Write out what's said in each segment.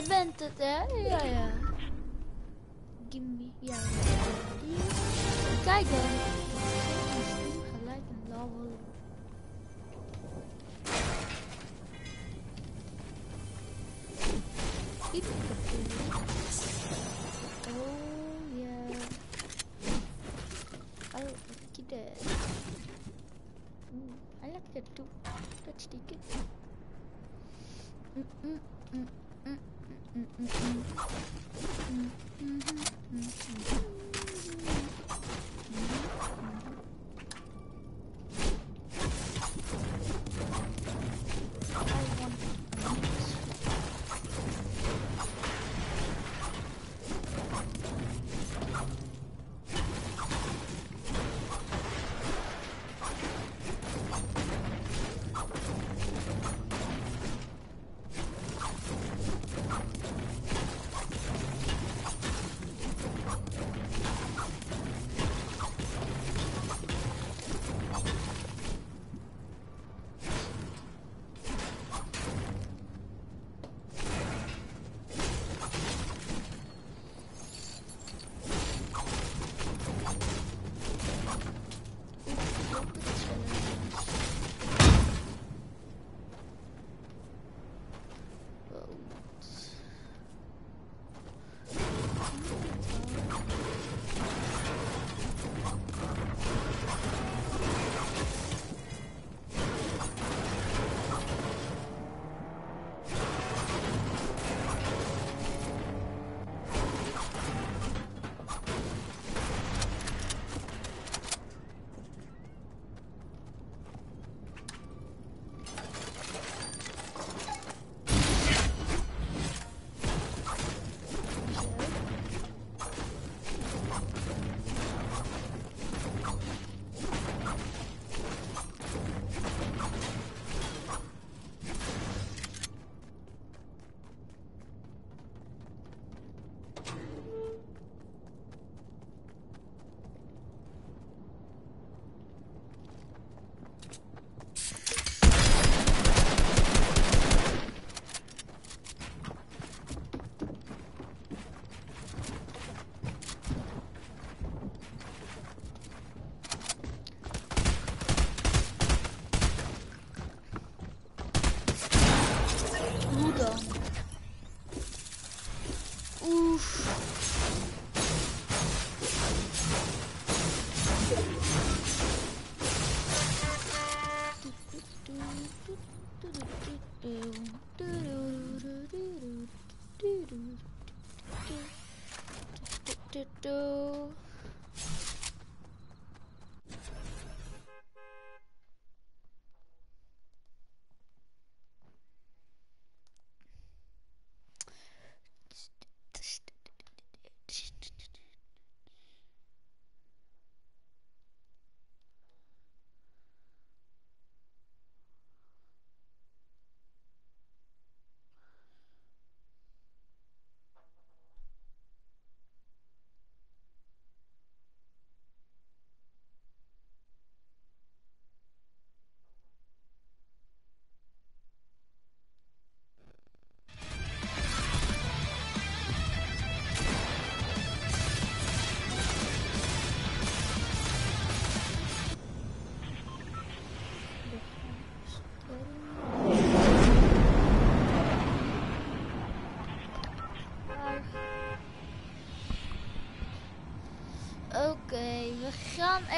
Je bent het, hè? Ja, ja.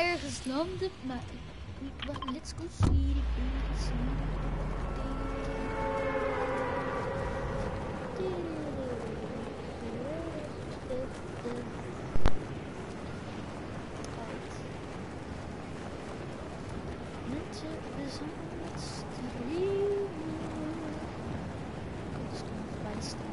ergens landen, maar let's go see it. Mensen, we zijn. Ik kan dus.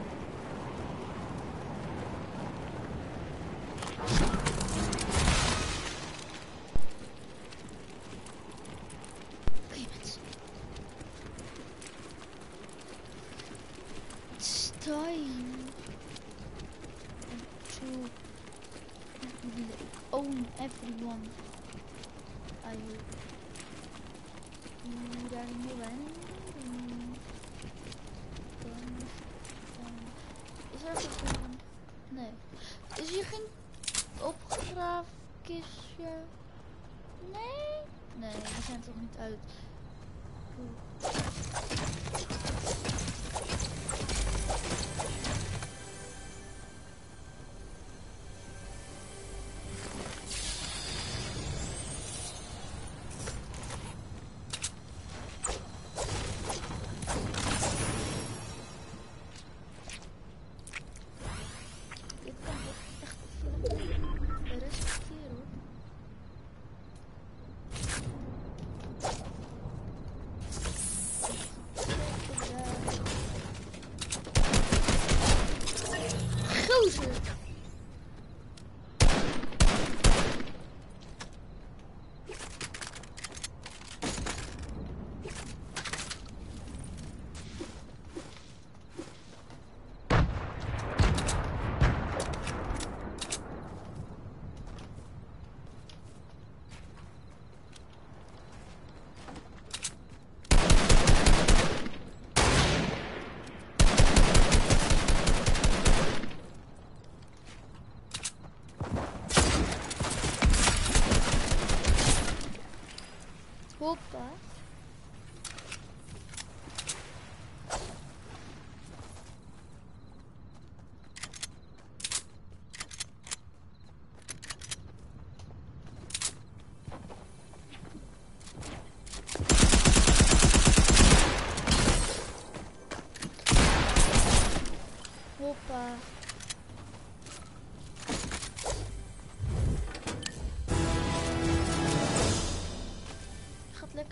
Everyone. I. Is er een... Nee. Is hier geen opgraafkistje? Nee? Nee, die zijn toch niet uit.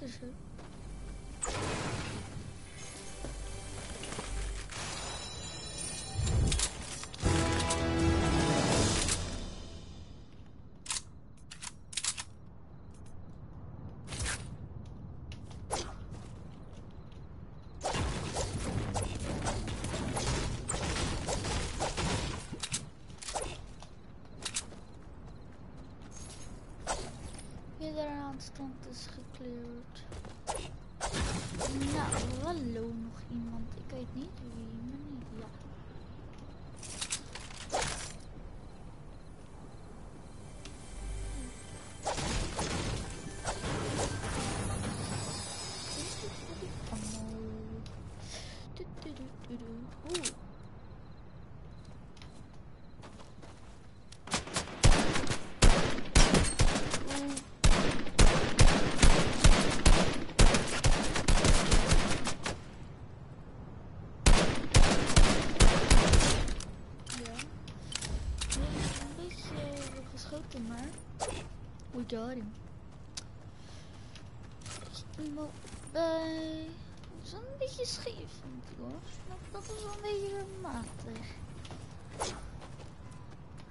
Gaat lekker zo. Iedere aanstand is Nou, hallo nog iemand. Ik weet niet wie, Daarin? Iemand bij. Een beetje scheef, vind ik. Dat, is wel een beetje matig.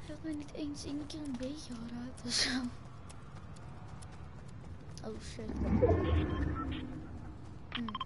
Had mij niet eens één keer een beetje eruit of zo. Oh shit. Hmm.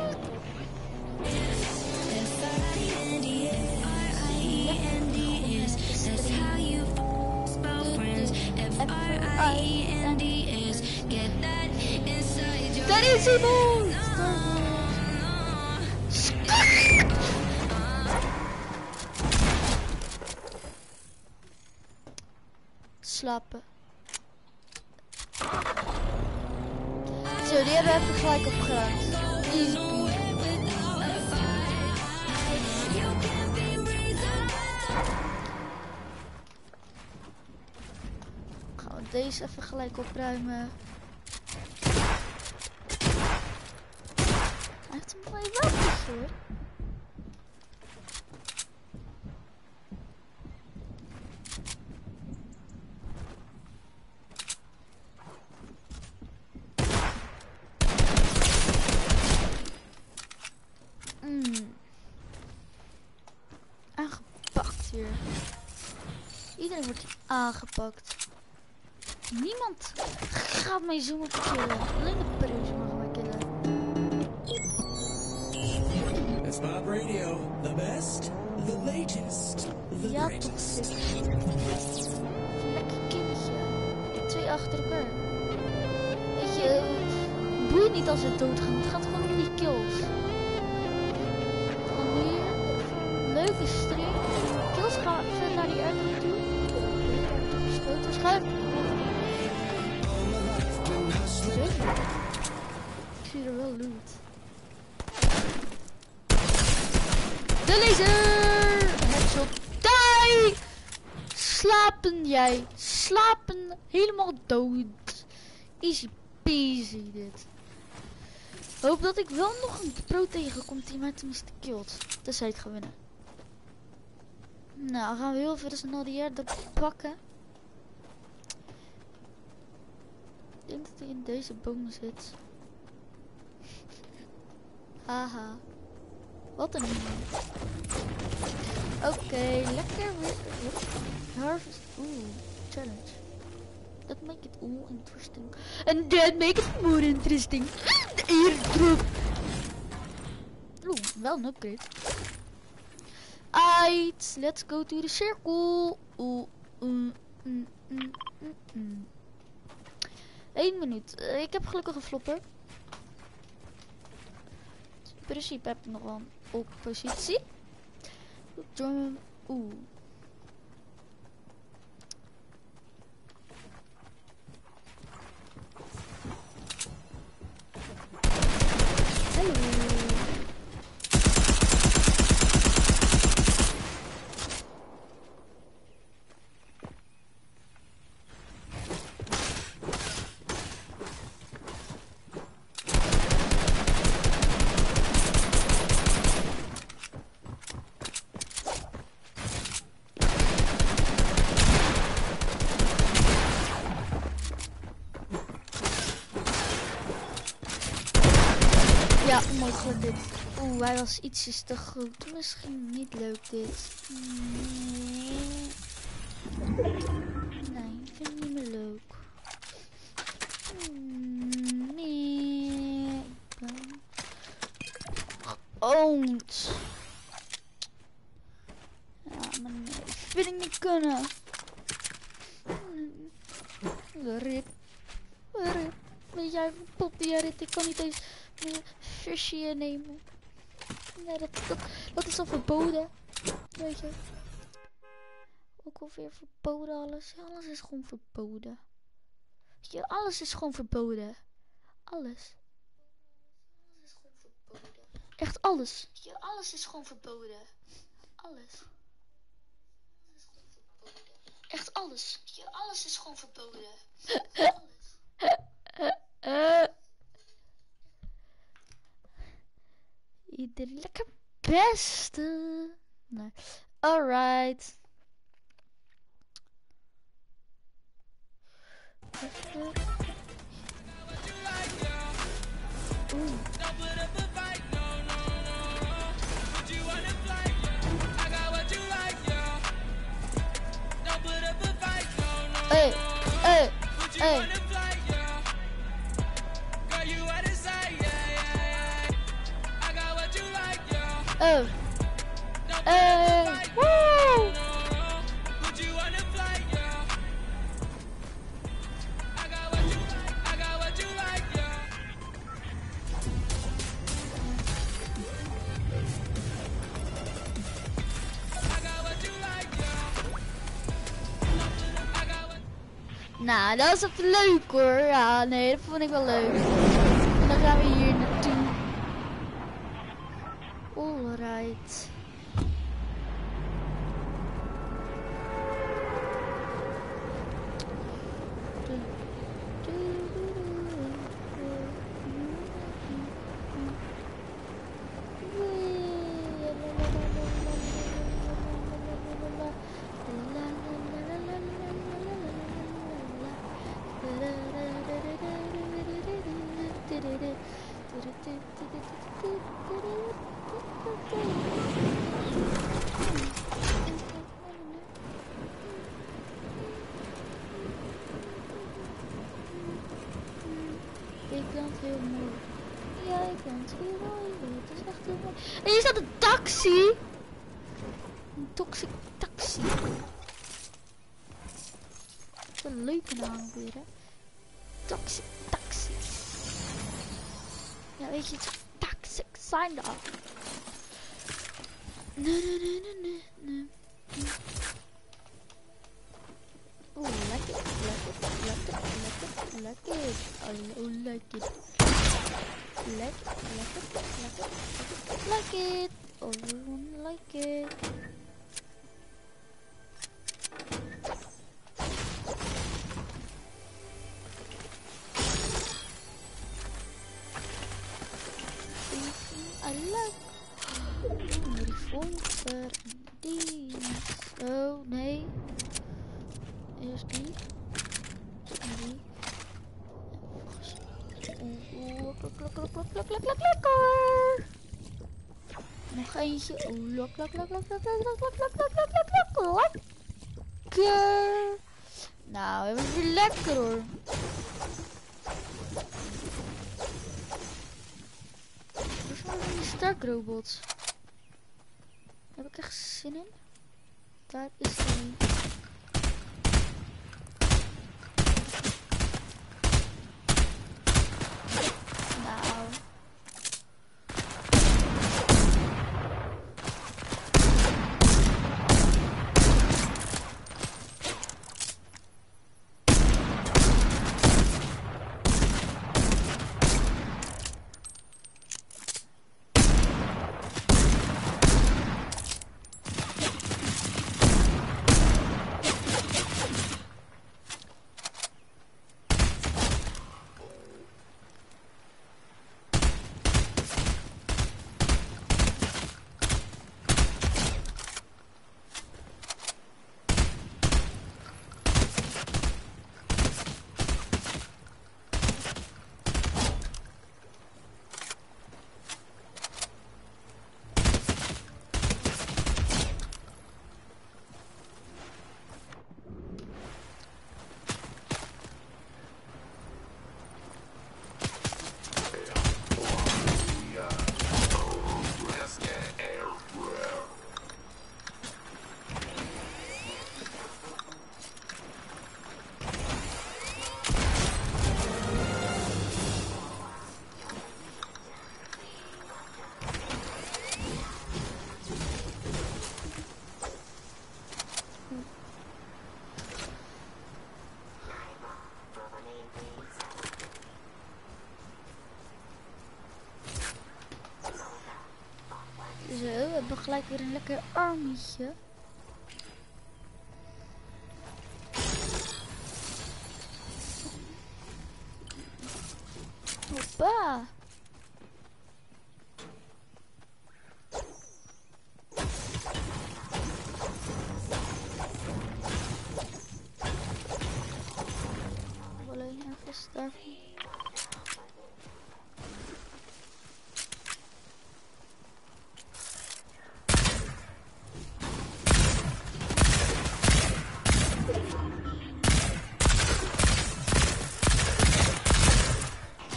that is iemand! Slapen. Zo, die hebben we even gelijk opgeruimd. Deze even gelijk opruimen. Hij heeft een mooi wapentje hoor. Mm. Aangepakt hier. Iedereen wordt aangepakt. Niemand gaat mij zomaar killen. Alleen de Peru's mag mij killen. It's Bob Radio. The best, the latest, the Ja, greatest. Lekker kindertje. Twee achter elkaar. Weet je, boeit niet als het doodgaan. Het gaat gewoon om die kills. Gewoon nu, leuke stream. Kills gaan naar die airdrap toe. Geschoten waarschijnlijk. Ik zie er wel loot. De laser! Headshot. Die! Slapen jij. Slapen. Helemaal dood. Easy peasy dit. Hoop dat ik wel nog een pro tegenkom die mij tenminste killt. Dus hij het gaan winnen. Nou, gaan we heel veel snel die air pakken. Ik denk dat hij in deze boom zit. Haha. Wat een. Oké, lekker weer. Harvest. Oeh, challenge. That make it all interesting. And that make it more interesting. De airdrop. Oeh, wel een upgrade. Aight, let's go to the circle. Oeh, mm, mm, mm, mm, mm. Eén minuut. Eh, ik heb gelukkig een flopper. In principe heb ik nog wel een oppositie. Oeh. Hallo. Ja, mooi goed dit. Oeh, hij was ietsjes te groot. Misschien niet leuk dit. Nee. Nee, ik vind het niet meer leuk. Nee. Ik geoond. Ja, maar nee. Vind ik niet kunnen. Rip. Rip. Weet jij, pop die rit. Ik kan niet eens visje nemen. Nee, dat, dat, is al verboden. Weet je. Ook alweer verboden alles. Alles is gewoon verboden. Weet alles is gewoon verboden. Alles. Alles is gewoon verboden. Echt alles. Weet alles is gewoon verboden. Alles. Echt alles. Alles is gewoon verboden. alles. Iedereen lekker beste. Nee. Alright. Even. Oeh. Hey. Oh. Hey. Woo! Nou, dat is leuk hoor. Ja, nee, dat vond ik wel leuk. En dan gaan we hier All right. like it. I like it. Like, like it, like it, like it, like it. Everyone like it. Oeh, lekker. Nou, we hebben het weer lekker hoor. Waar zijn die sterkrobots? Heb ik echt zin in? Daar is hij. Nou. Zo, we hebben gelijk weer een lekker armietje. Hoppa. Alleen even sterven.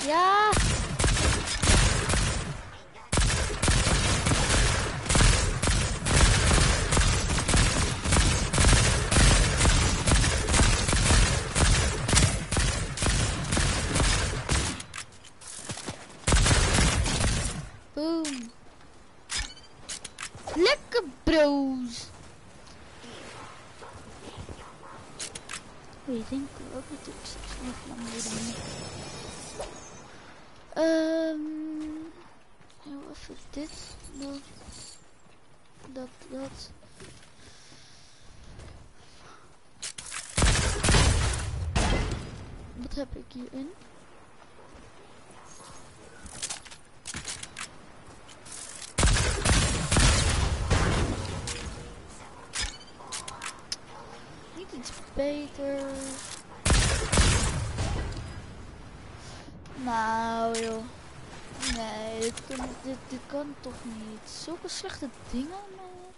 Ja. boos. Oh, je denkt ook natuurlijk straks nog lang weer Ehm, heel even dit, dat, dat, dat. Wat heb ik hierin? Niet iets beter. Nou joh. Nee, dit kan, toch niet. Zulke slechte dingen, man.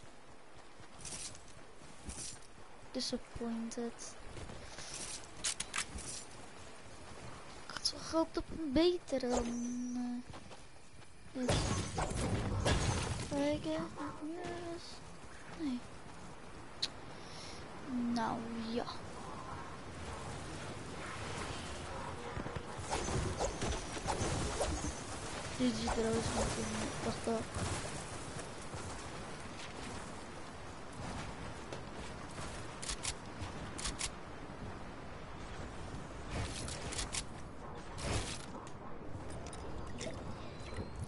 Disappointed. Ik had zo gehoopt op een betere dan... is. Nee. Nou ja. Dit ziet er ook goed in. Wacht wel.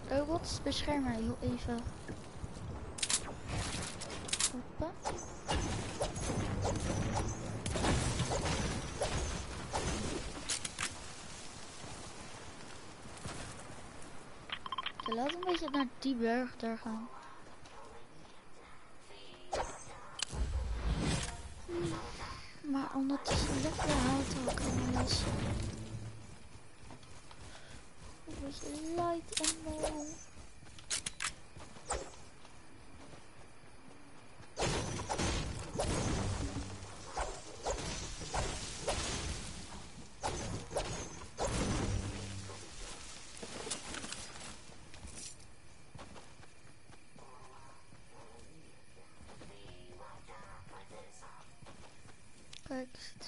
Robots, bescherm mij heel even. Hoppa. Oké, laten we een beetje naar die berg daar gaan.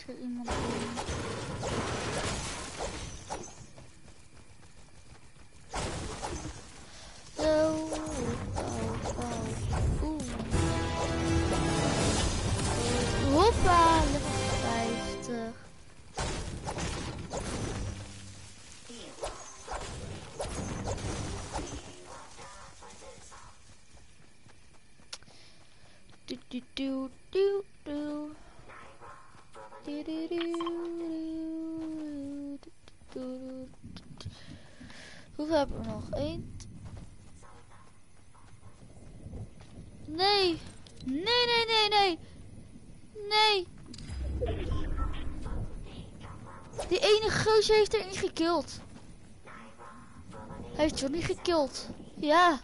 Kijk, zit er Nog? Eén. Nee. Nee, nee, nee, nee. Nee. Die ene gozer heeft erin gekild. Hij heeft Johnny gekild. Ja.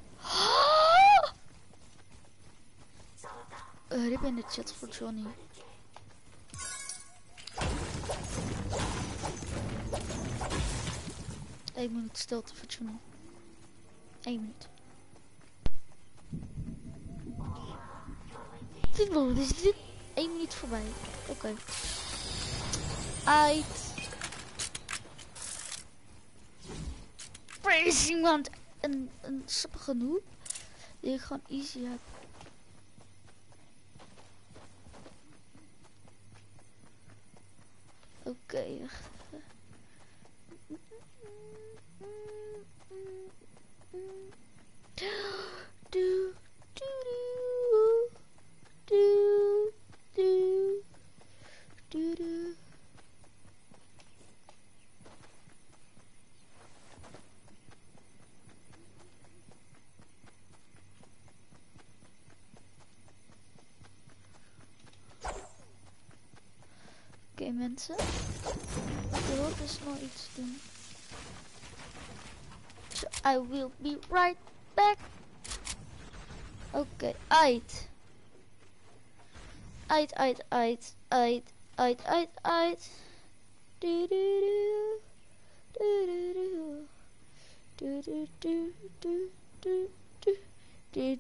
Uh, rip in de chat voor Johnny. Eén minuut stilte voor Johnny. Eén minuut. Dit is dit. Eén minuut voorbij. Oké. Uit. Er is iemand een, een sappige noob die ik gewoon easy heb. right back. Okay, eight. Eight, eight, eight, eight, eight, eight, eight. Do do do. Do do do. Do do do do do do. Do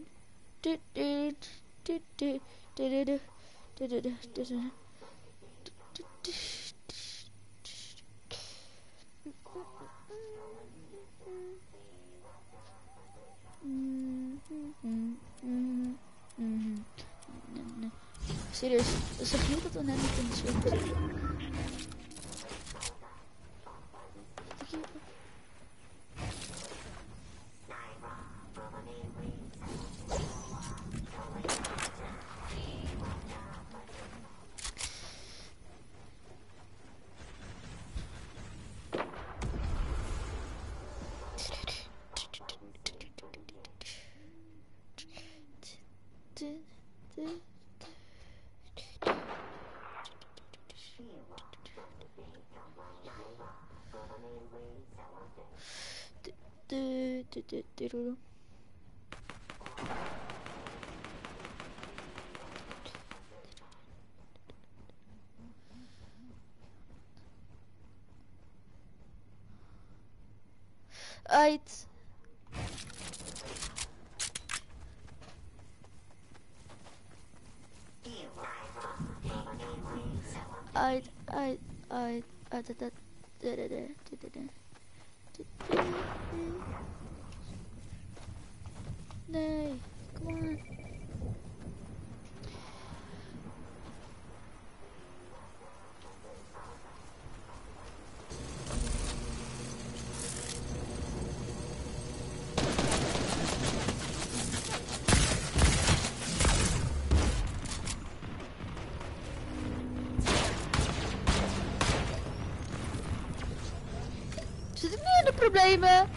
do do do do do do do do do do do. Mm, mm, mm, Serieus, zeg is dat net niet in de? tururú. Problemen?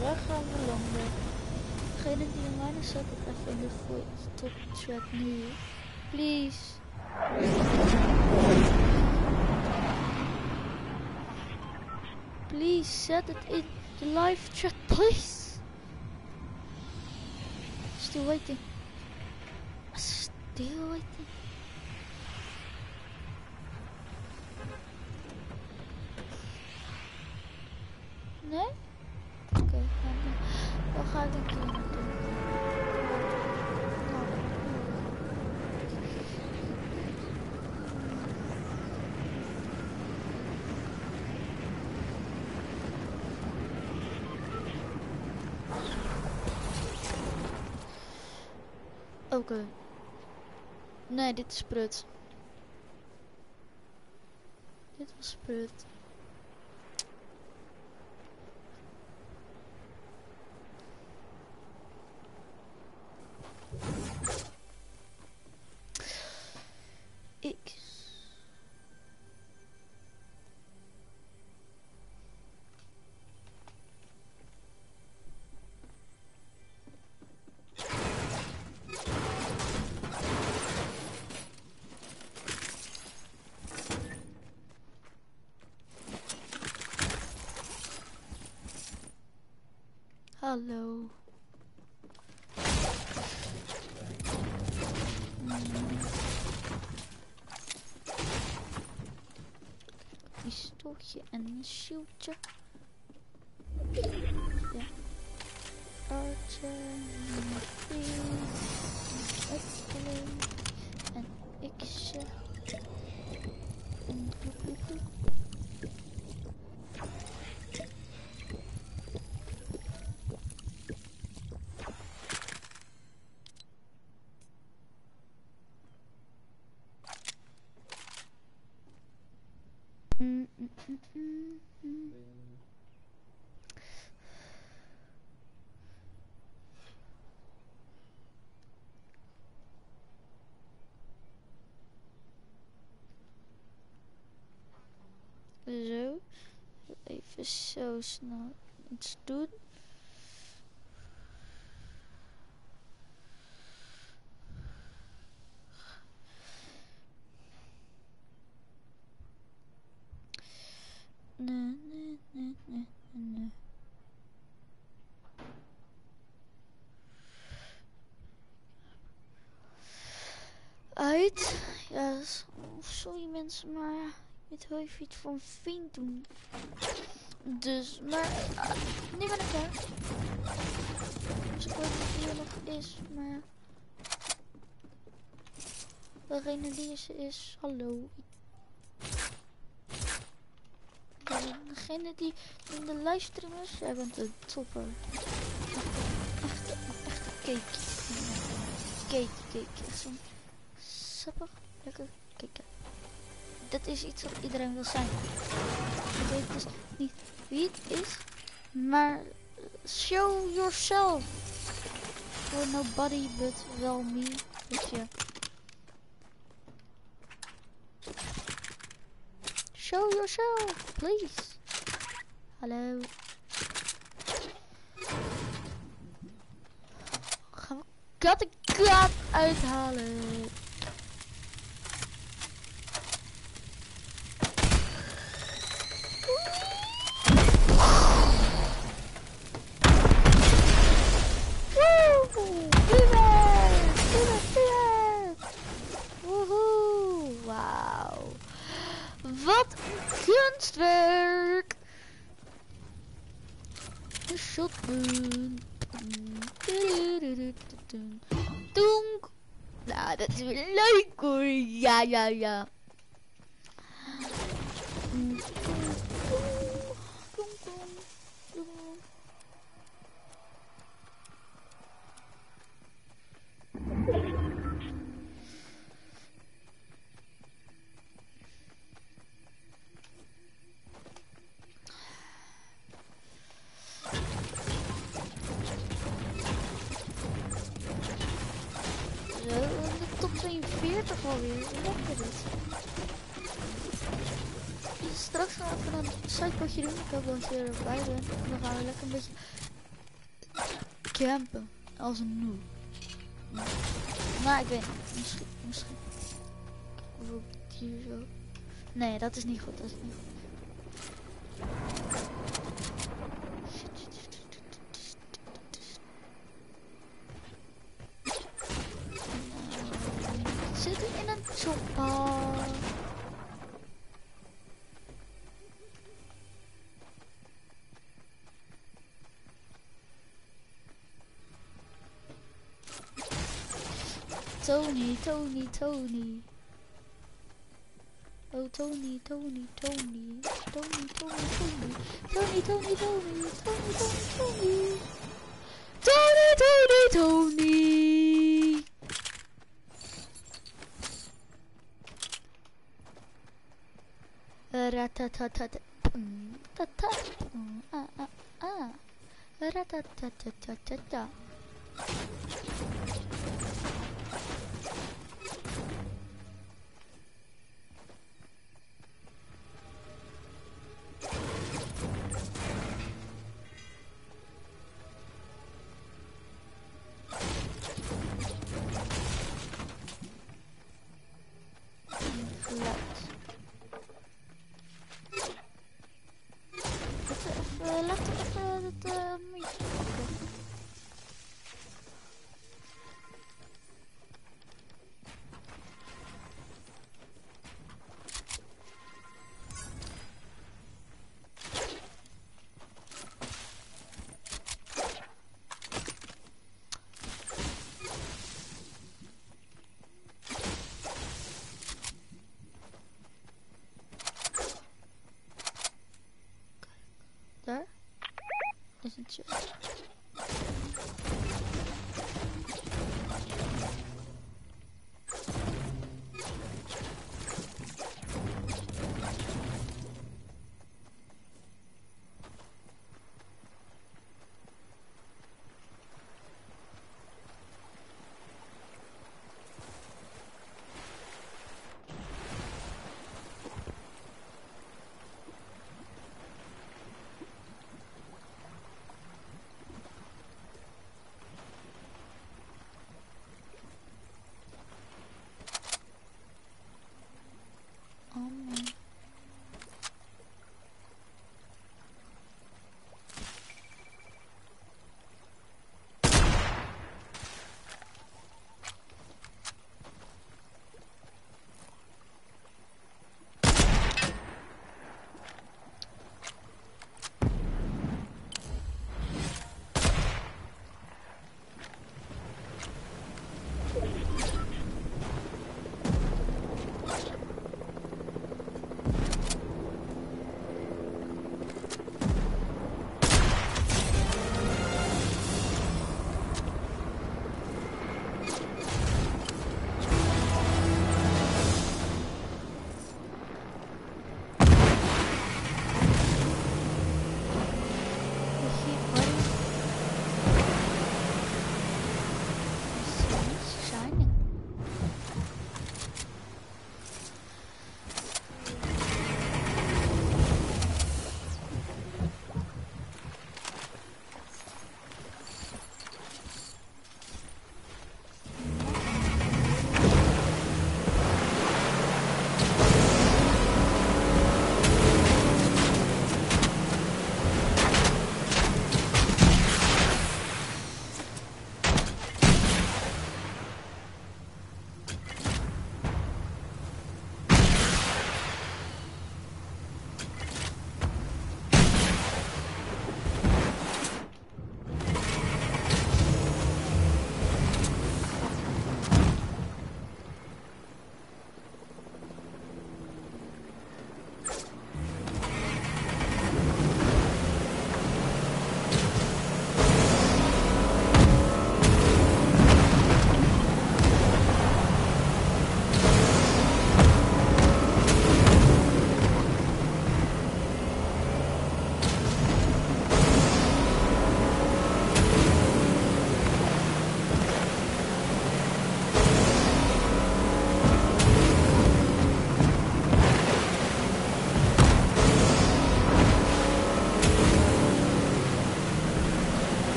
Waar gaan we landen? Degene die is, zet het even in de voice top chat nu. Please. Please set it in the live chat, please. Still waiting. Still waiting. Nee, dit is prut. Dit was prut. Hello. Hmm. We still here in the. Zo. Even zo snel iets doen. Nee, nee, nee, nee, nee. Uit. Ja, s- sorry mensen, maar dit wil even iets voor een vriend doen. Dus, maar ah, nu ben ik klaar. Dus ik weet niet wie er nog is, maar degene die is, is hallo. Degene die in de livestream is, jij bent een topper. Echt, echt een cake. Cake, cake. Echt zo'n sappig, lekker cake. Dat is iets wat iedereen wil zijn. Ik weet dus niet wie het is, maar show yourself. For nobody but well me, weet je. Show yourself, please. Hallo. Gaan we kattenkaat uithalen. Een kunstwerk! Een shotgun. Donk. Nou, dat is weer leuk hoor. Ja, ja, ja. Donk, donk, donk. Zo, de top 42 alweer. Lekker dit. Dus straks gaan we even een sidepotje doen. Ik hoop dat je erbij bent. En dan gaan we lekker een beetje campen. Als een noob. Maar ik weet niet. Misschien. Misschien. Bijvoorbeeld hier zo. Nee, dat is niet goed. Dat is niet goed. Tony, Tony. Oh, Tony, Tony, Tony. Tony, Tony, Tony. Tony, Tony, Tony. Tony, Tony, Tony. Tony, Tony, Tony. Mm, tata. Mm, ah, ah, ah. Ratatatatata. Is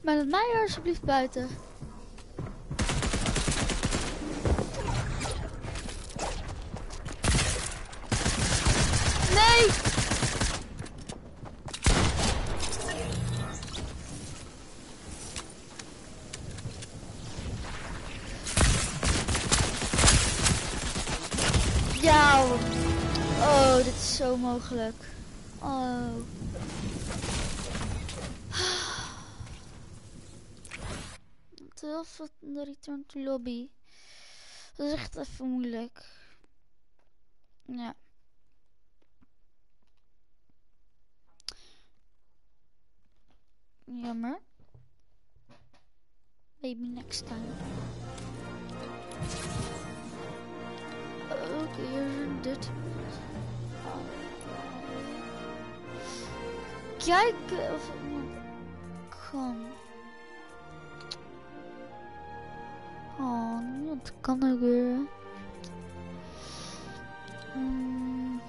maar met mij alsjeblieft buiten. Nee! Ja! Oh, dit is zo mogelijk. Oh. Te heel veel de return to lobby. Dat is echt even moeilijk. Ja. Jammer. Maybe next time. Oké, hier is dit. Kijken of kan. Oh, wat kan er weer? Hmm.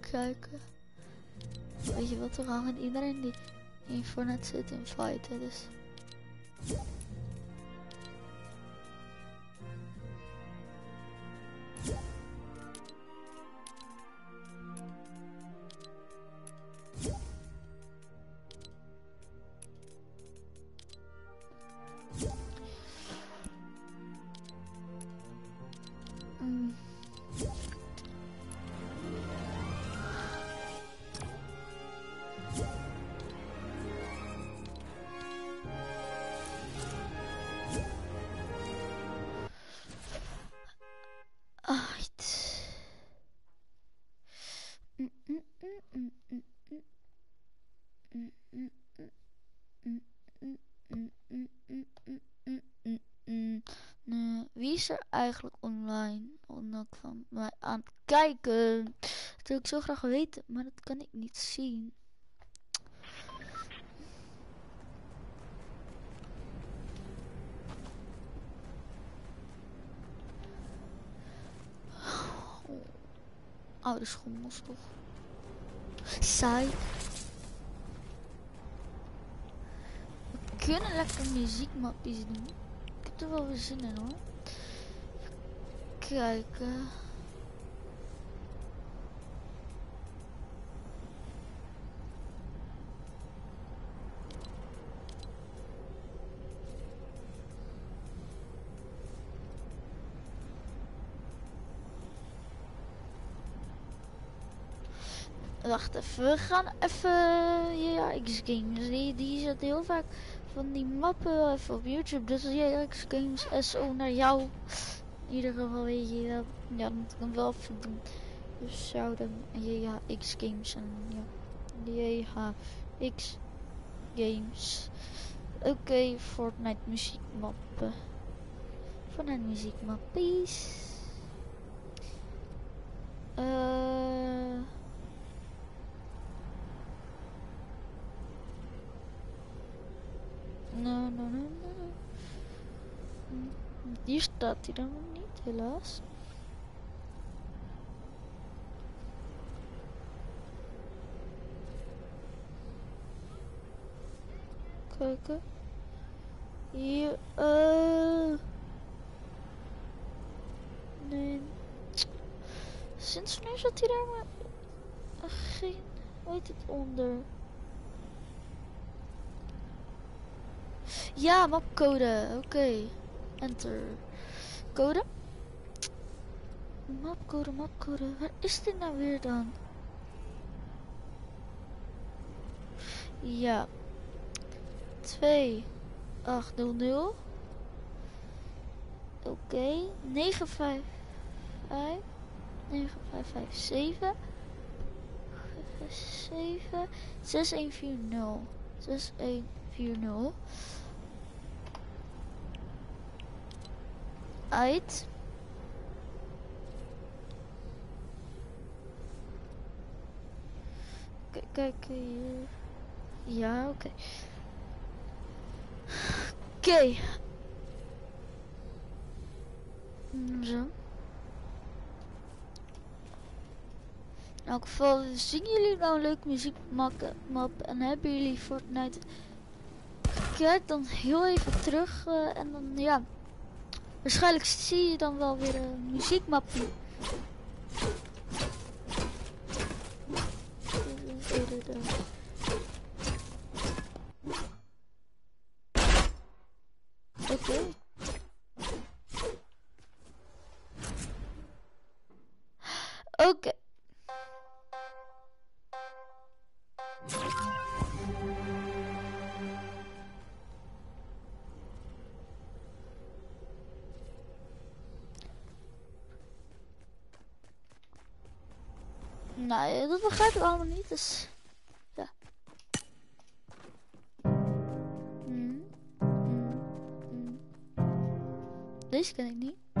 Kijken. Weet je wat, we gaan met iedereen die in Fortnite zit in fighten, dus... is er eigenlijk online? Omdat ik van mij aan het kijken. Dat wil ik zo graag weten, maar dat kan ik niet zien. Oude schommels toch? Saai. We kunnen lekker muziekmapjes doen. Ik heb er wel weer zin in hoor. Kijken. Wacht even, we gaan even ja, X Games. Die, die zet heel vaak van die mappen even op YouTube. Dus ja, X Games SO naar jou. In ieder geval weet je dat. Ja, dat moet ik hem wel even doen. Dus zouden ja, X Games en ja. X Games. Oké, Fortnite muziekmappen. Vanuit muziekmappies. Eh. No, no, no, no, no. Hier staat hij dan niet, helaas. Kijken. Hier, eh. Nee. Sinds wanneer zat hij daar maar eh, geen, weet het onder? Ja, mapcode. Oké. Enter. Code. Mapcode, mapcode. Waar is dit nou weer dan? Ja. 2 800. Oké. 955 9557 7 6140 6140 uit Kijk, hier. Ja, oké. Oké. Zo. In elk geval, zien jullie nou leuk muziekmap en hebben jullie Fortnite gekeken, dan heel even terug eh, en dan ja, waarschijnlijk zie je dan wel weer een muziekmapje. Begrijp ik allemaal niet, dus... Ja. Hmm, hmm, hmm. Deze ken ik niet.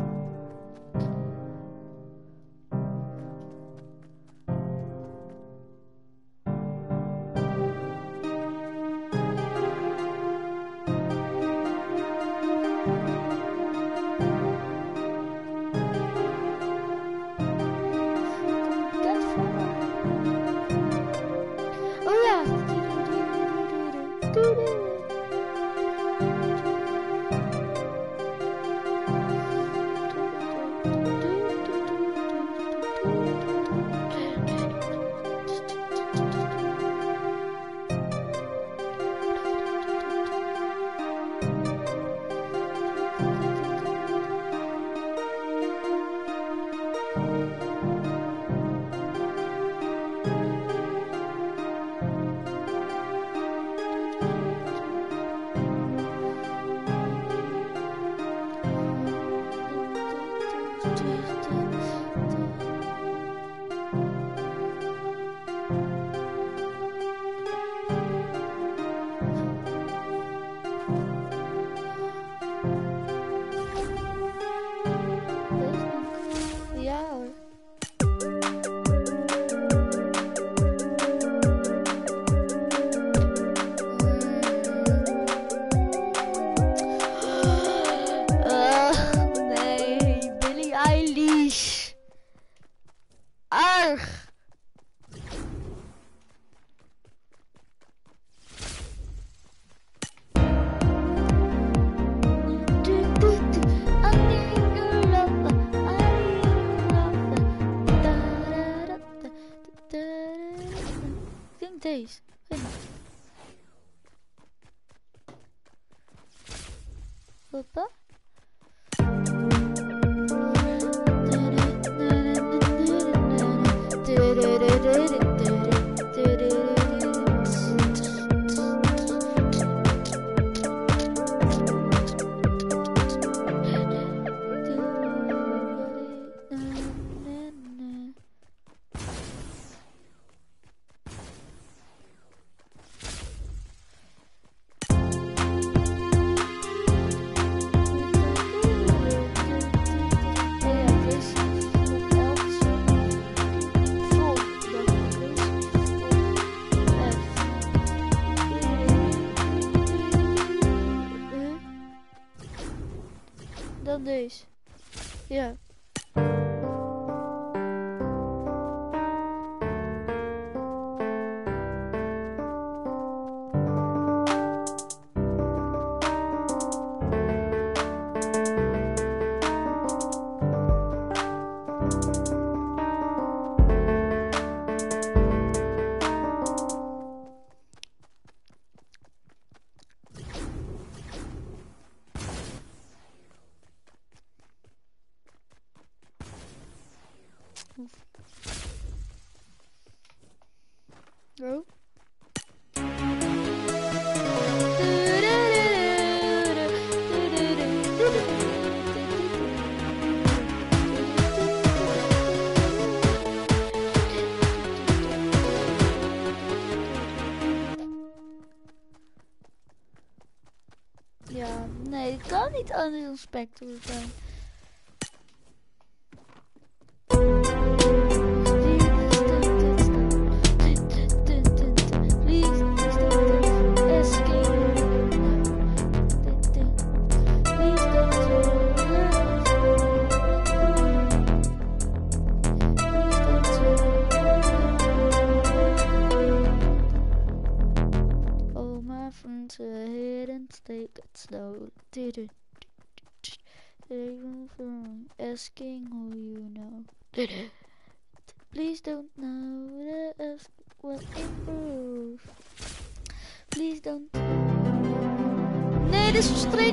heel spectrum zijn.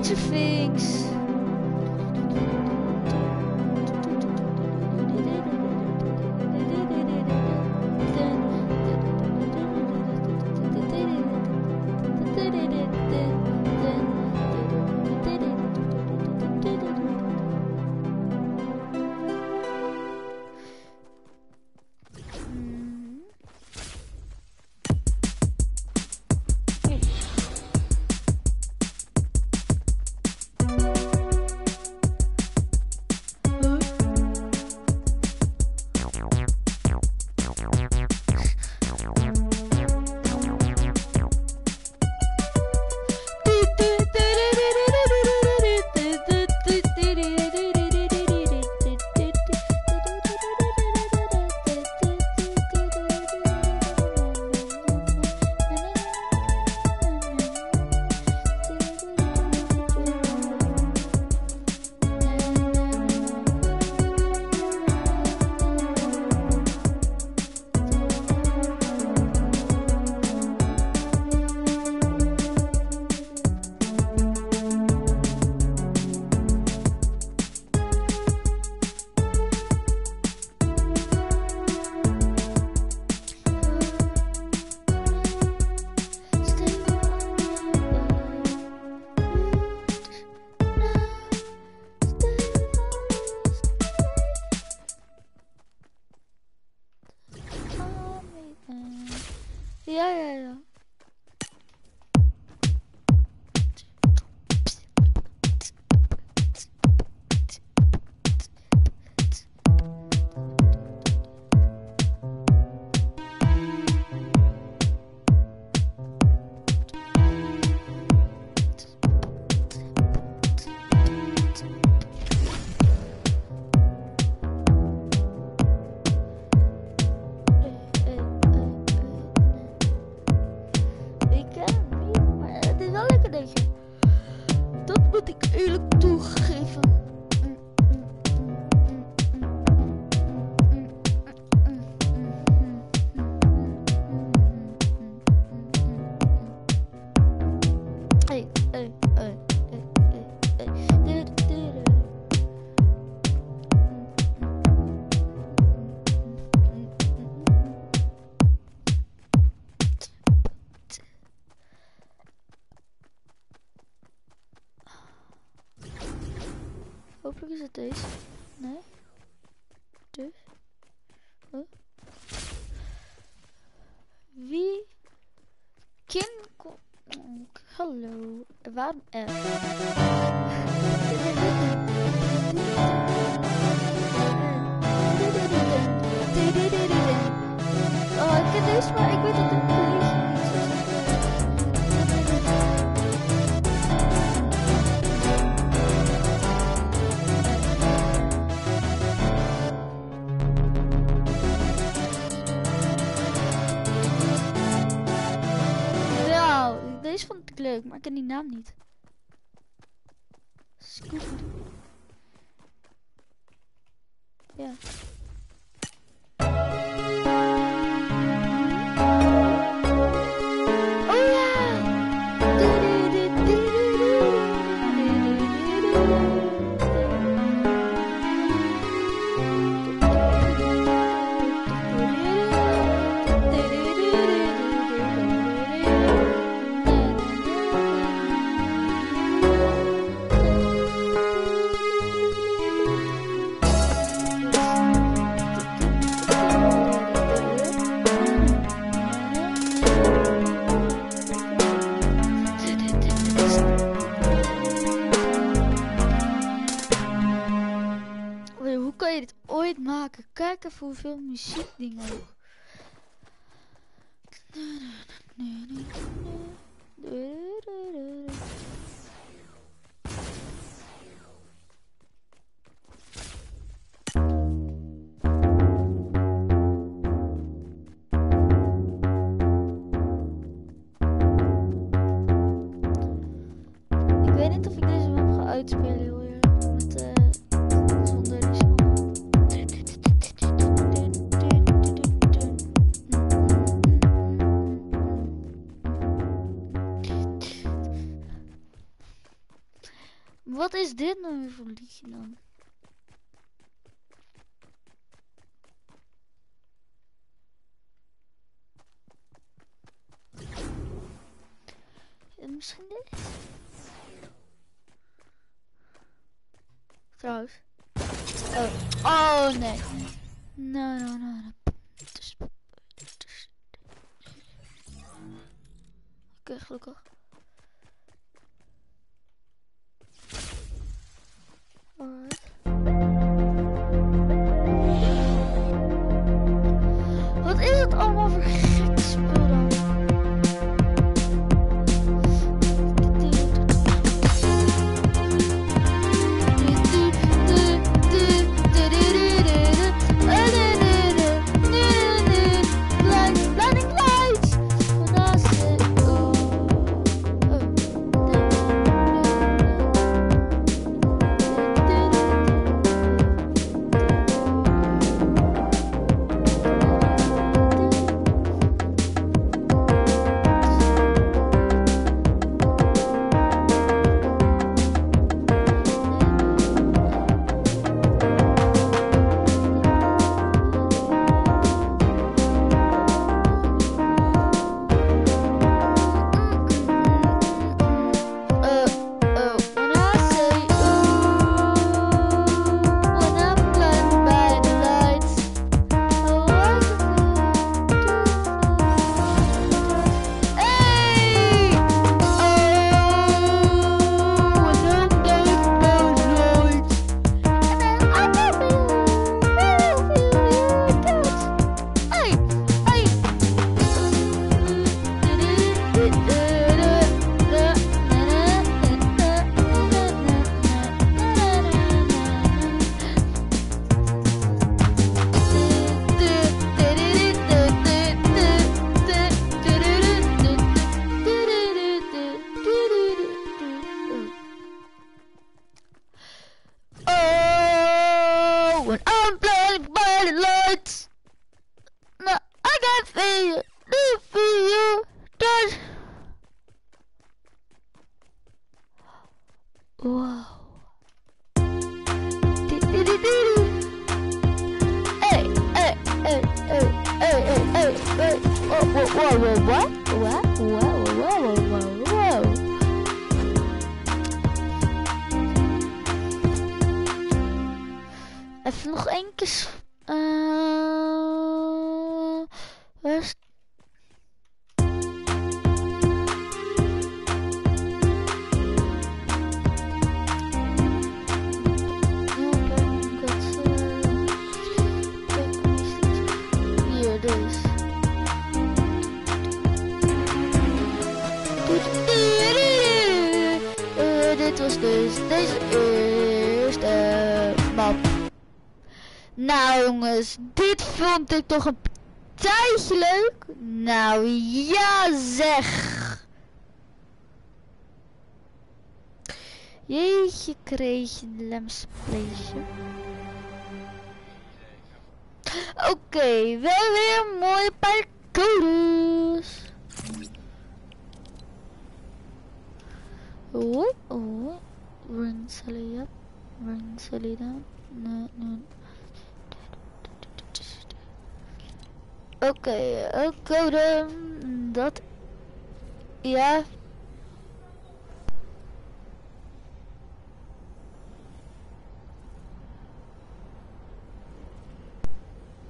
to fix. is het deze? Nee? Dus? Huh? Wie? Kim... Hallo. waar Eh. Vond ik leuk, maar ik ken die naam niet. Ja. kijk even hoeveel muziekdingen. Ik weet niet of ik deze wil ga uitspelen. wat is dit nou voor liedje dan? Uh, misschien dit? Trouwens. Oh, oh nee. No, no, no, no. Oké, okay, gelukkig. 嗯 jongens, dit vond ik toch een tijdje leuk. Nou ja zeg. Jeetje kreeg een lemspleetje. Oké, okay, we hebben weer een mooie parcours. Oh, oh. Run, Salia. Run, Salida. Nee, nee. Oké, een code. Dat. Ja.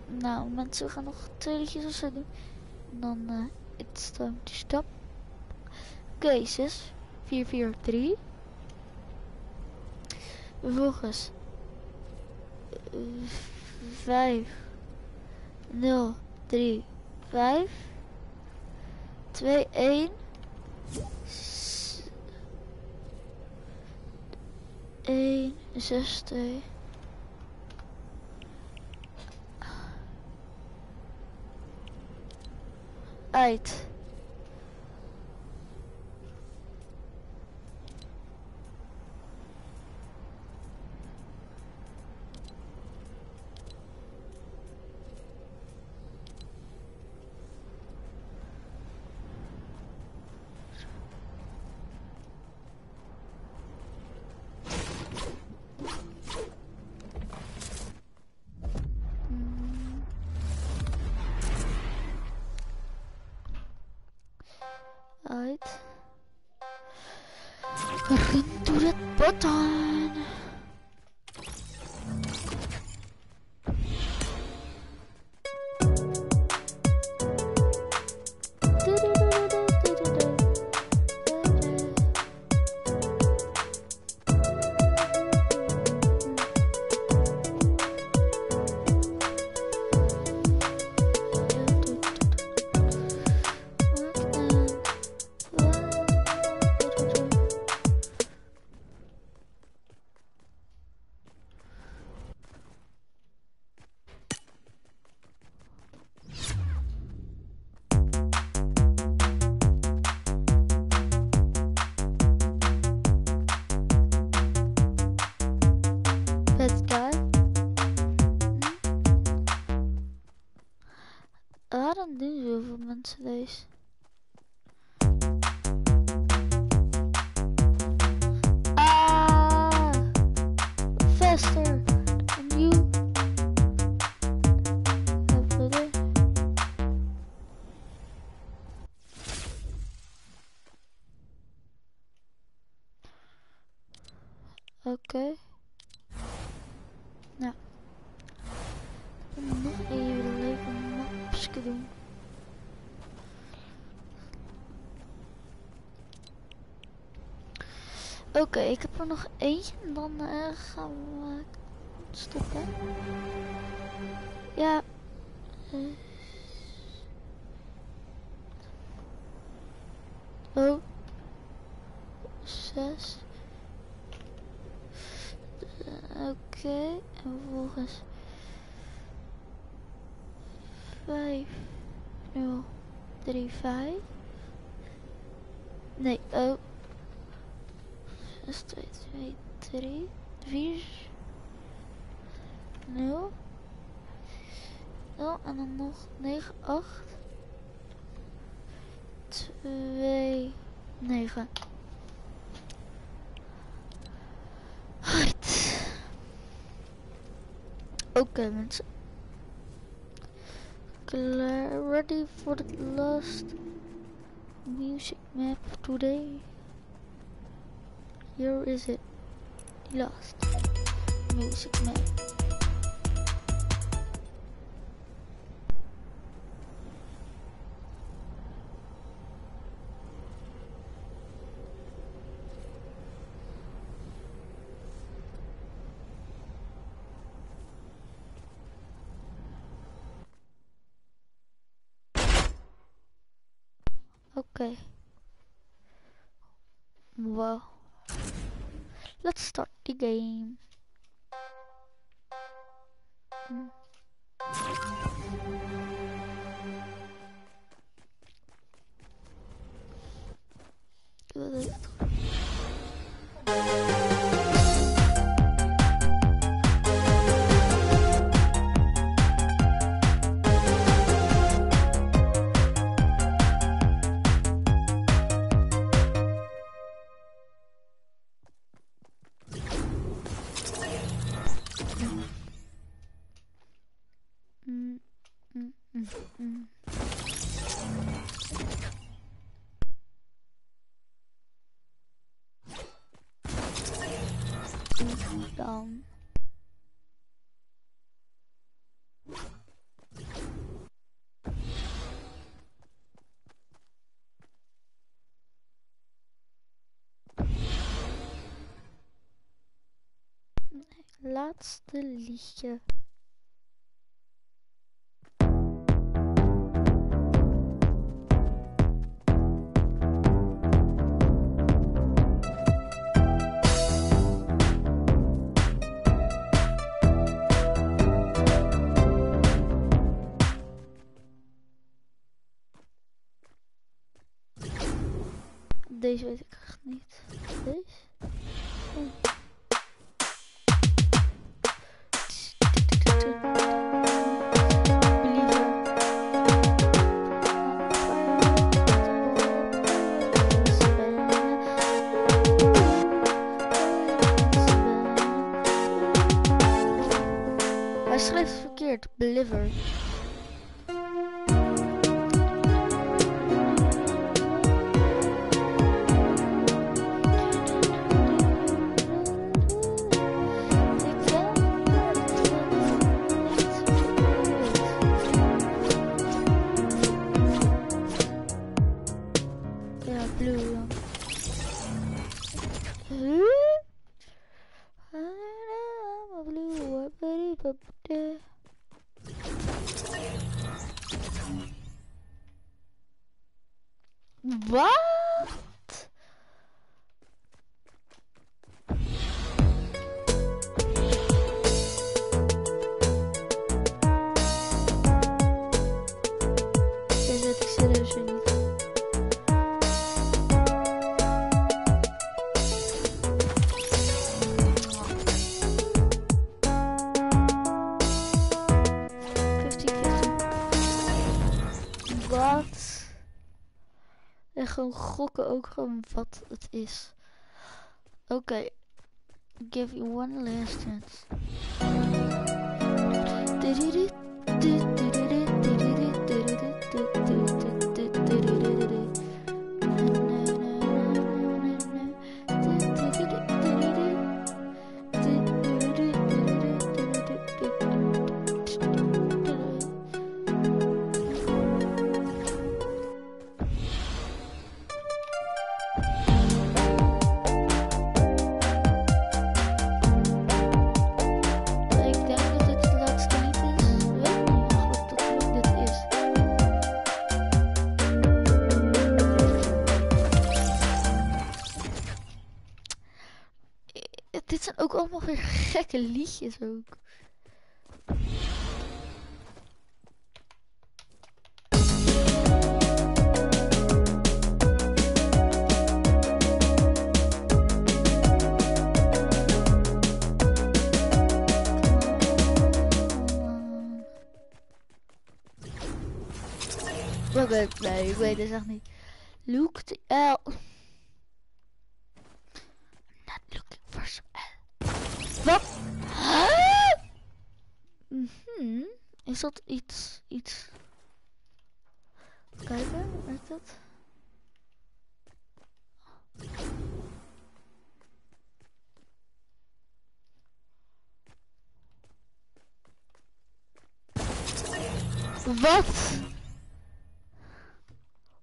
Nou, mensen, gaan nog twee liedjes doen. En dan, eh it's time to stop. Oké, zus. 443. Vervolgens. 5. 0, 3, 5. 2, 1. 1, 6, 2. Uit. Zoveel mensen deze? Ah, faster than you. Over there. Oké. Oké, ik heb er nog eentje en dan eh, gaan we stoppen. Ja. eh. 9. Right. Oké mensen. Ready for the last music map today. Here is it. The last music map. ärztliche Schrijf verkeerd. Believer. ook gewoon wat het is. Oké. Give you one last chance. echte liedjes ook. Nee, ik weet het echt niet. Luke, eh, Mm -hmm. Is dat iets, iets... Even kijken, werkt dat? Wat?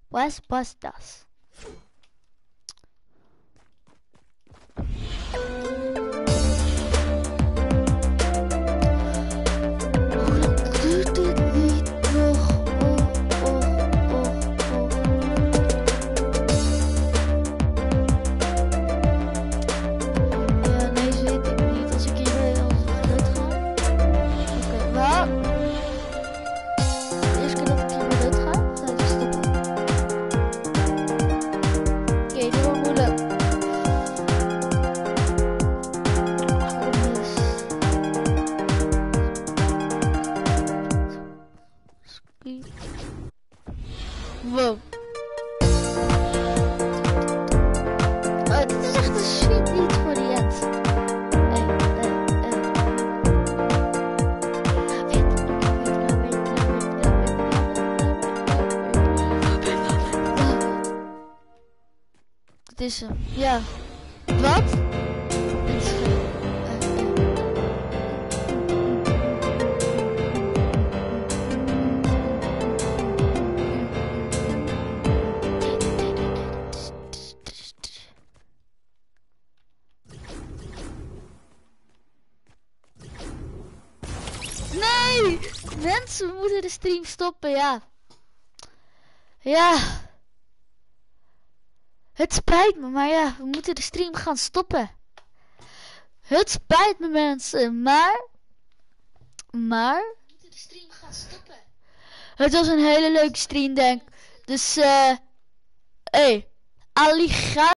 Was was das? Is hem. Ja. Wat? Het is, eh, eh, Nee! Mensen, we moeten de stream stoppen, ja. Ja. Het spijt me, maar ja, we moeten de stream gaan stoppen. Het spijt me mensen, maar... Maar... We moeten de stream gaan stoppen. Het was een hele leuke stream, denk. Dus, eh... Hé, hey, alligator.